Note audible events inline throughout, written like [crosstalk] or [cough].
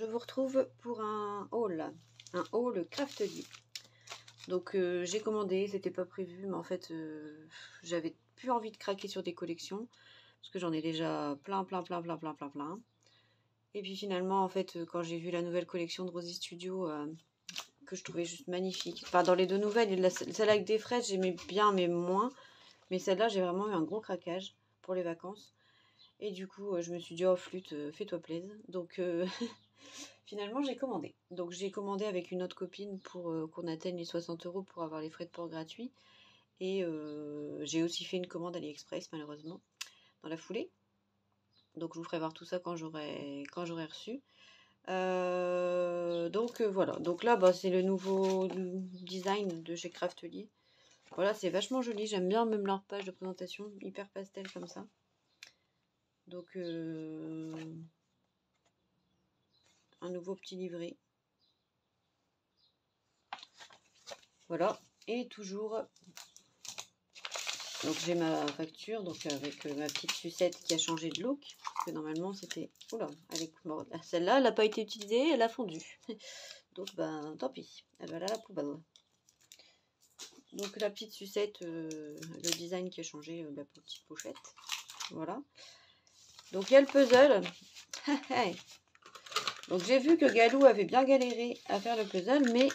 Je vous retrouve pour un haul, un haul craftelier. Donc euh, j'ai commandé, c'était pas prévu, mais en fait euh, j'avais plus envie de craquer sur des collections parce que j'en ai déjà plein, plein, plein, plein, plein, plein, plein. Et puis finalement, en fait, euh, quand j'ai vu la nouvelle collection de Rosy Studio que je trouvais juste magnifique, enfin dans les deux nouvelles, celle avec des fraises j'aimais bien, mais moins. Mais celle-là, j'ai vraiment eu un gros craquage pour les vacances. Et du coup, je me suis dit, oh flûte, fais-toi plaisir. Donc [laughs] Finalement, j'ai commandé. Donc, j'ai commandé avec une autre copine pour euh, qu'on atteigne les 60 euros pour avoir les frais de port gratuits. Et euh, j'ai aussi fait une commande AliExpress, malheureusement, dans la foulée. Donc, je vous ferai voir tout ça quand j'aurai reçu. Euh, donc voilà, donc là bah, c'est le nouveau design de chez Craftelier. Voilà, c'est vachement joli, j'aime bien même leur page de présentation, hyper pastel comme ça. Donc un nouveau petit livret. Voilà, et toujours, donc j'ai ma facture, donc avec euh, ma petite sucette qui a changé de look, que normalement c'était, oula, elle est celle-là, elle n'a pas été utilisée, elle a fondu, [laughs] donc ben tant pis, elle va là la poubelle. Donc la petite sucette, euh, le design qui a changé, euh, la petite pochette, voilà. Donc il y a le puzzle, [laughs] Donc j'ai vu que Galou avait bien galéré à faire le puzzle, mais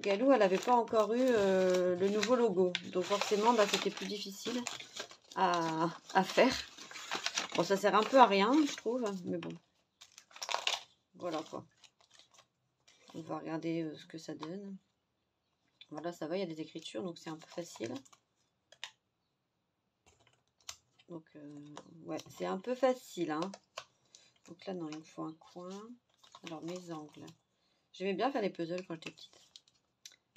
Galou, elle n'avait pas encore eu euh, le nouveau logo. Donc forcément, bah, c'était plus difficile à, faire. Bon, ça sert un peu à rien, je trouve, mais bon. Voilà quoi. On va regarder euh, ce que ça donne. Voilà, ça va, il y a des écritures, donc c'est un peu facile. Donc, euh, ouais, c'est un peu facile, hein. Donc là, non, il me faut un coin. Alors, mes angles. J'aimais bien faire les puzzles quand j'étais petite.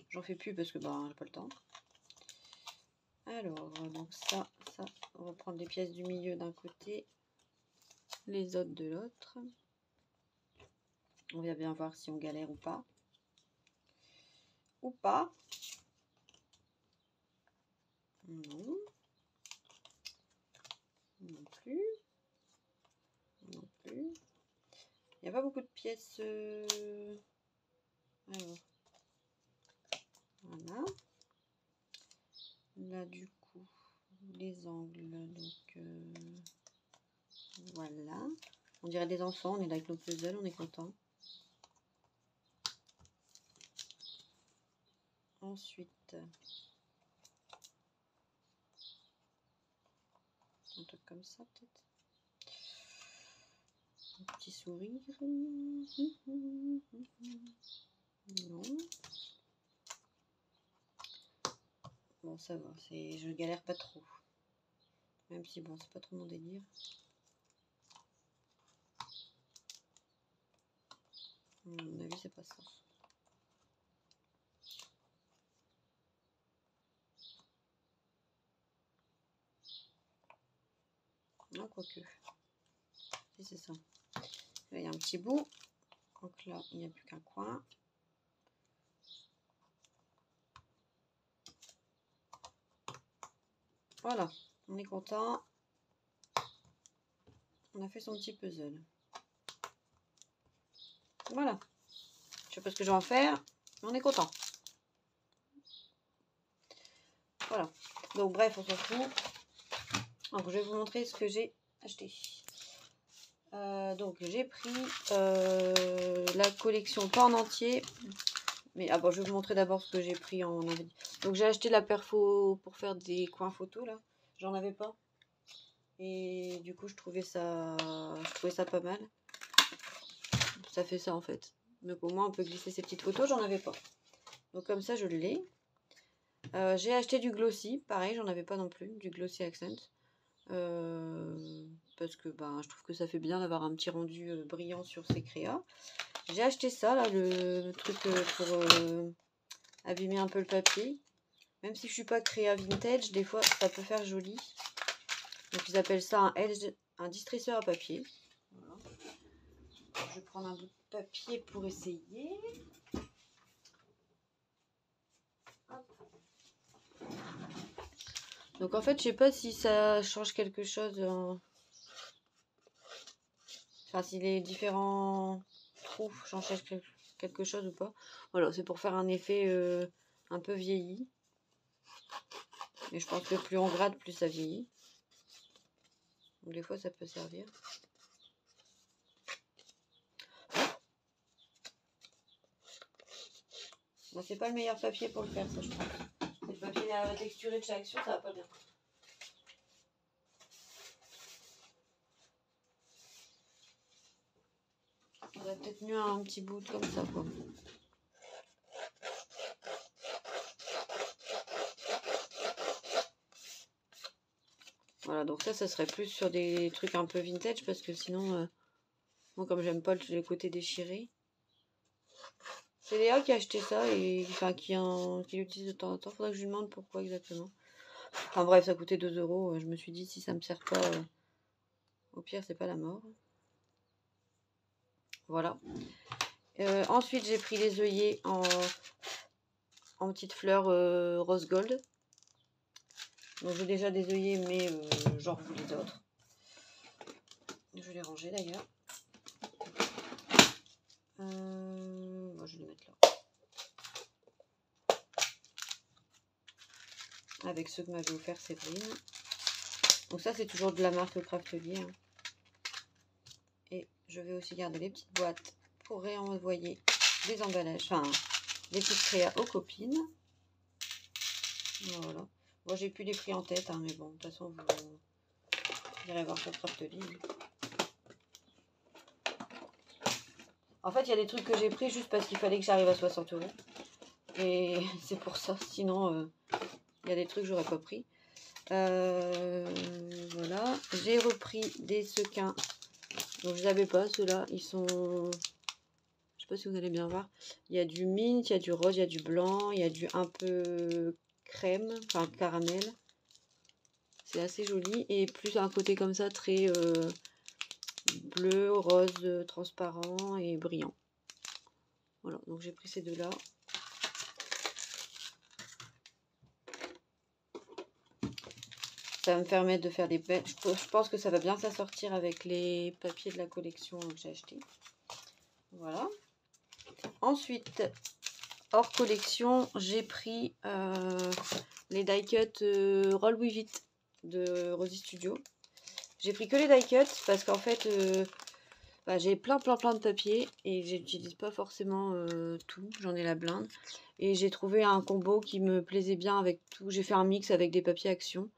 J'en fais plus parce que bah, j'ai pas le temps. Alors, donc ça, ça, on va prendre les pièces du milieu d'un côté, les autres de l'autre. On va bien voir si on galère ou pas. Ou pas. Non plus. Il a pas beaucoup de pièces. Euh, alors. Voilà. Là, du coup, les angles. Donc, euh, voilà. On dirait des enfants. On est là avec nos puzzles. On est content. Ensuite, un truc comme ça, peut-être petit sourire. Non. Bon, ça va. Je galère pas trop. Même si, bon, c'est pas trop mon délire. À mon avis, c'est pas ça. Non, quoique. C'est ça il y a un petit bout. Donc là, il n'y a plus qu'un coin. Voilà, on est content. On a fait son petit puzzle. Voilà. Je sais pas ce que je vais en faire, mais on est content. Voilà. Donc bref, on s'en fout. Donc je vais vous montrer ce que j'ai acheté. Euh, donc j'ai pris euh, la collection pas en entier. Mais ah je vais vous montrer d'abord ce que j'ai pris en Donc j'ai acheté la perfo pour faire des coins photos là. J'en avais pas. Et du coup je trouvais ça je trouvais ça pas mal. Ça fait ça en fait. Donc au moins on peut glisser ces petites photos, j'en avais pas. Donc comme ça je l'ai. Euh, j'ai acheté du glossy, pareil, j'en avais pas non plus, du glossy accent. Euh, parce que ben, je trouve que ça fait bien d'avoir un petit rendu euh, brillant sur ces créas. J'ai acheté ça, là, le, truc euh, pour abîmer un peu le papier. Même si je suis pas créa vintage, des fois ça peut faire joli. Donc ils appellent ça un un distresseur à papier. Je vais prendre un bout de papier pour essayer. Donc en fait, je sais pas si ça change quelque chose. Enfin, si les différents trous j'enchaîne quelque chose ou pas. Voilà, c'est pour faire un effet euh, un peu vieilli. Mais je pense que plus on grade, plus ça vieillit. Donc des fois, ça peut servir. Bon, c'est pas le meilleur papier pour le faire, ça, je pense. Le papier à texturer de chaque action, ça va pas bien. On aurait peut-être mieux un petit bout comme ça, quoi. Voilà, donc ça, ça serait plus sur des trucs un peu vintage parce que sinon, euh, moi, comme j'aime pas les côtés déchirés. C'est Léa qui a acheté ça et enfin qui, qui l'utilise de temps en temps. Faudrait que je lui demande pourquoi exactement. Enfin bref, ça coûtait 2 euros. Je me suis dit si ça me sert pas, euh, au pire c'est pas la mort. Voilà. Euh, ensuite j'ai pris les œillets en, en petites fleurs rose gold. Donc j'ai déjà des œillets, mais euh, genre pour les autres. Je les ranger d'ailleurs. Euh, je vais les mettre là. Avec ceux que m'avait offert Séverine. Donc ça c'est toujours de la marque Craftelier. Hein. Je vais aussi garder les petites boîtes pour réenvoyer des emballages, enfin des petites créas aux copines. Voilà. Moi, j'ai plus les prix en tête, hein, mais bon, de toute façon, vous, irez voir sur Craftly. En fait, il y a des trucs que j'ai pris juste parce qu'il fallait que j'arrive à 60 euros. Et [laughs] c'est pour ça. Sinon, euh, il y a des trucs que j'aurais pas pris. Euh, voilà. J'ai repris des sequins. Donc, je n'avais pas ceux-là. Ils sont... Je sais pas si vous allez bien voir. Il y a du mint, il y a du rose, il y a du blanc, il y a du un peu crème, enfin caramel. C'est assez joli. Et plus un côté comme ça, très euh, bleu, rose, transparent et brillant. Voilà, donc j'ai pris ces deux-là. Me permettre de faire des belles... Je pense que ça va bien s'assortir avec les papiers de la collection que j'ai acheté. Voilà. Ensuite, hors collection, j'ai pris euh, les die cut euh, Roll With It de Rosy Studio. J'ai pris que les die cut parce qu'en fait, euh, bah, j'ai plein plein plein de papier et j'utilise pas forcément tout. J'en ai la blinde. Et j'ai trouvé un combo qui me plaisait bien avec tout. J'ai fait un mix avec des papiers action.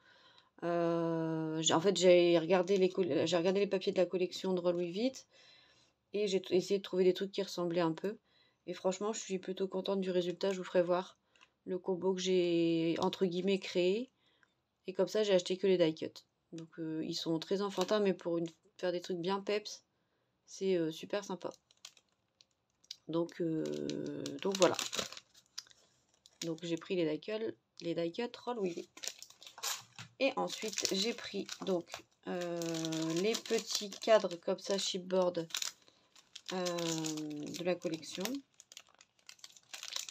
En fait, j'ai regardé, les papiers de la collection de With It et j'ai essayé de trouver des trucs qui ressemblaient un peu. Et franchement, je suis plutôt contente du résultat. Je vous ferai voir le combo que j'ai, entre guillemets, créé. Et comme ça, j'ai acheté que les die cut. Donc, euh, ils sont très enfantins, mais pour faire des trucs bien peps, c'est euh, super sympa. Donc, euh, donc voilà. Donc, j'ai pris les die les die roll with Et ensuite, j'ai pris donc les petits cadres comme ça, chipboard de la collection.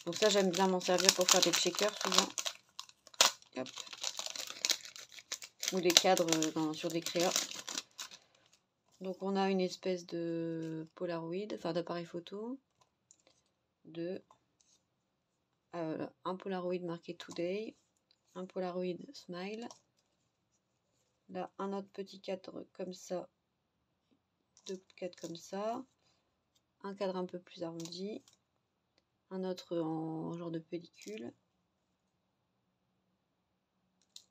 Donc ça, j'aime bien m'en servir pour faire des checkers souvent. Ou des cadres euh, sur des créas. Donc on a une espèce de Polaroid, enfin d'appareil photo. De euh, un Polaroid marqué Today. Un Polaroid Smile. Là, un autre petit cadre comme ça. Deux cadres comme ça. Un cadre un peu plus arrondi un autre en genre de pellicule.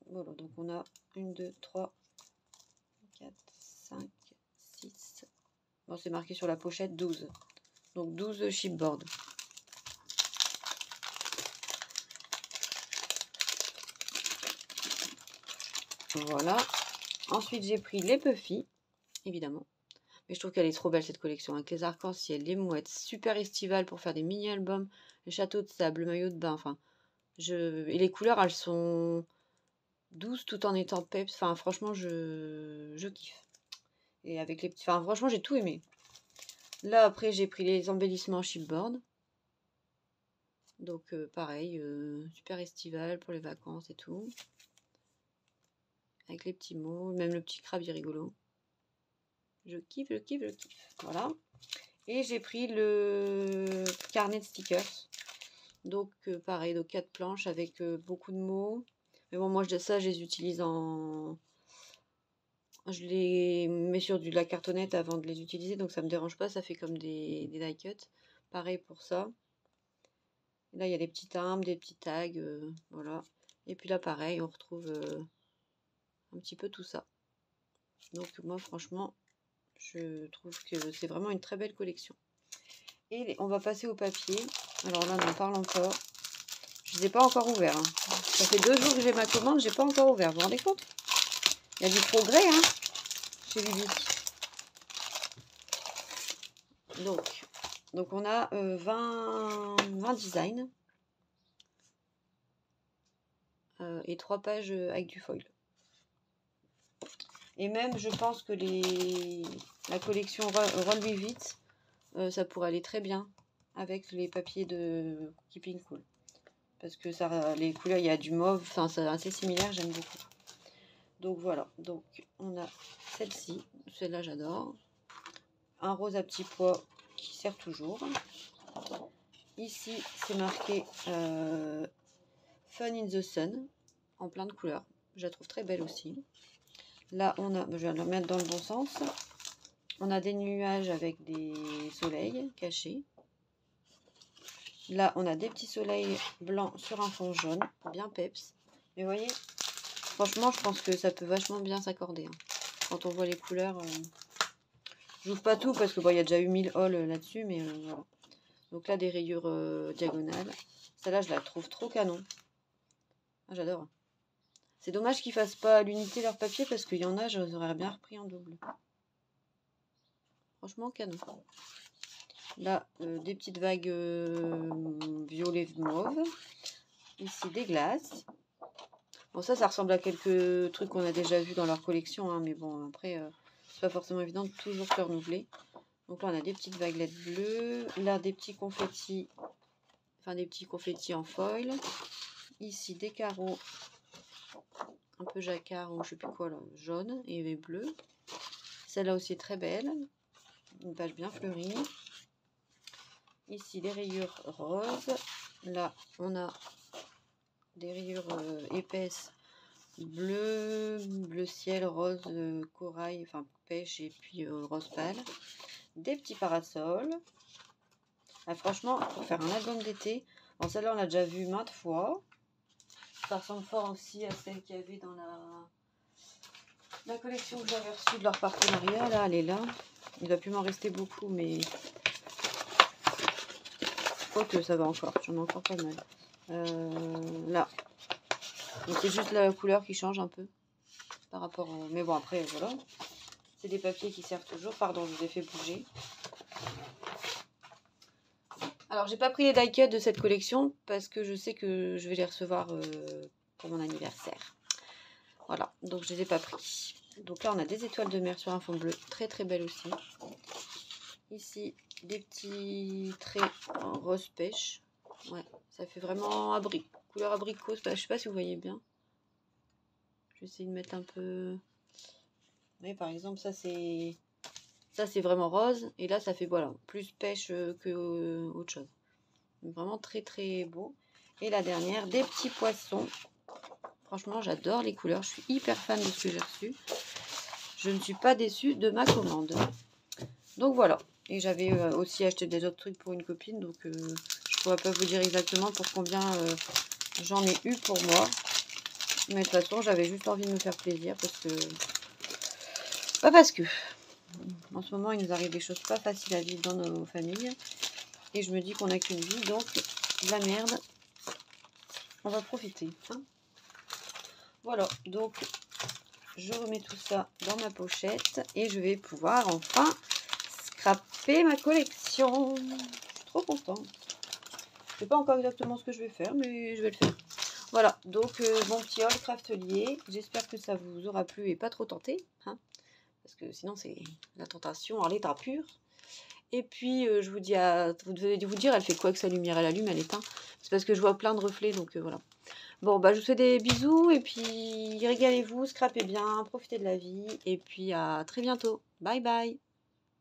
Voilà, donc on a 1, 2, 3, 4, 5, 6. Bon, c'est marqué sur la pochette 12. Donc 12 chipboard. Voilà. Ensuite, j'ai pris les Puffy, évidemment. Mais je trouve qu'elle est trop belle cette collection avec les arcs-en-ciel, les mouettes, super estivales pour faire des mini-albums, les châteaux de sable, le maillot de bain, enfin. Et les couleurs, elles sont douces tout en étant peps. Enfin, franchement, je, je kiffe. Et avec les petits. Enfin, franchement, j'ai tout aimé. Là, après, j'ai pris les embellissements chipboard. Donc, euh, pareil, euh, super estival pour les vacances et tout. Avec les petits mots, même le petit crabe est rigolo. Je kiffe, je kiffe, je kiffe. Voilà. Et j'ai pris le carnet de stickers. Donc, euh, pareil, donc quatre planches avec euh, beaucoup de mots. Mais bon, moi, je, ça, je les utilise en... Je les mets sur de la cartonnette avant de les utiliser, donc ça me dérange pas. Ça fait comme des, des die cuts. Pareil pour ça. là, il y a des petits timbres, des petits tags, euh, voilà. Et puis là, pareil, on retrouve un petit peu tout ça. Donc moi, franchement, je trouve que c'est vraiment une très belle collection. Et on va passer au papier. Alors là, n'en parle encore. Je ne les ai pas encore ouverts. Hein. Ça fait deux jours que j'ai ma commande, j'ai pas encore ouvert. Vous rendez compte? Il y a du progrès hein, chez Lily. Donc, donc on a 20, euh, 20 designs. Euh, et trois pages avec du foil. Et même, je pense que les, la collection Roll Vite, euh, ça pourrait aller très bien avec les papiers de Keeping Cool. Parce que ça, les couleurs, il y a du mauve, enfin, c'est assez similaire, j'aime beaucoup. Donc voilà, donc on a celle-ci, celle-là j'adore. Un rose à petits pois qui sert toujours. Ici, c'est marqué euh, Fun in the Sun, en plein de couleurs. Je la trouve très belle aussi. Là, on a, je vais le mettre dans le bon sens. On a des nuages avec des soleils cachés. Là, on a des petits soleils blancs sur un fond jaune, bien peps. Mais vous voyez, franchement, je pense que ça peut vachement bien s'accorder. Hein. Quand on voit les couleurs, euh... j'ouvre pas tout parce que bon, il y a déjà eu 1000 halls là-dessus, mais euh, voilà. Donc là, des rayures euh, diagonales. Celle-là, je la trouve trop canon. Ah, j'adore. C'est dommage qu'ils fassent pas à l'unité leur papier parce qu'il y en a, j'aurais bien repris en double. Franchement, canon. Là, euh, des petites vagues euh, violet mauve. Ici, des glaces. Bon, ça, ça ressemble à quelques trucs qu'on a déjà vus dans leur collection. Hein, mais bon, après, euh, c'est pas forcément évident de toujours se renouveler. Donc là, on a des petites vaguelettes bleues. Là, des petits confettis. Enfin, des petits confettis en foil. Ici, des carreaux un peu jacquard ou je sais plus quoi jaune et bleu. Celle-là aussi est très belle. Une page bien fleurie. Ici des rayures roses. Là on a des rayures euh, épaisses bleu, bleu ciel, rose, euh, corail, enfin pêche et puis euh, rose pâle. Des petits parasols. Ah, franchement, pour faire un album d'été, bon, celle-là on l'a déjà vu maintes fois. Ça ressemble fort aussi à celle qu'il y avait dans la, collection que j'avais reçue de leur partenariat. Là, elle est là. Il va plus m'en rester beaucoup, mais... Je que ça va encore. J'en ai encore pas mal. Euh, là. c'est juste la couleur qui change un peu. Par rapport Mais bon, après, voilà. C'est des papiers qui servent toujours. Pardon, je vous ai fait bouger. Alors, j'ai pas pris les die de cette collection parce que je sais que je vais les recevoir euh, pour mon anniversaire. Voilà, donc je les ai pas pris. Donc là, on a des étoiles de mer sur un fond bleu, très très belle aussi. Ici, des petits traits en rose pêche. Ouais, ça fait vraiment abri, couleur abricot. Je sais pas si vous voyez bien. Je vais essayer de mettre un peu... Mais par exemple, ça c'est c'est vraiment rose. Et là, ça fait voilà plus pêche euh, que euh, autre chose. Vraiment très très beau. Et la dernière, des petits poissons. Franchement, j'adore les couleurs. Je suis hyper fan de ce que j'ai reçu. Je ne suis pas déçue de ma commande. Donc voilà. Et j'avais euh, aussi acheté des autres trucs pour une copine. Donc je pourrais pas vous dire exactement pour combien j'en ai eu pour moi. Mais de toute façon, j'avais juste envie de me faire plaisir parce que... Pas parce que... En ce moment, il nous arrive des choses pas faciles à vivre dans nos familles. Et je me dis qu'on n'a qu'une vie, donc la merde, on va profiter. Hein. voilà, donc je remets tout ça dans ma pochette et je vais pouvoir enfin scraper ma collection. Trop contente. Je sais pas encore exactement ce que je vais faire, mais je vais le faire. Voilà, donc euh, mon petit haul craftelier. J'espère que ça vous aura plu et pas trop tenté. Hein parce que sinon c'est la tentation en l'état pur. Et puis euh, je vous dis à vous devez vous dire elle fait quoi que sa lumière? Elle allume, elle éteint. C'est parce que je vois plein de reflets donc euh, voilà. Bon bah je vous fais des bisous et puis régalez-vous, scrapez bien, profitez de la vie et puis à très bientôt. Bye bye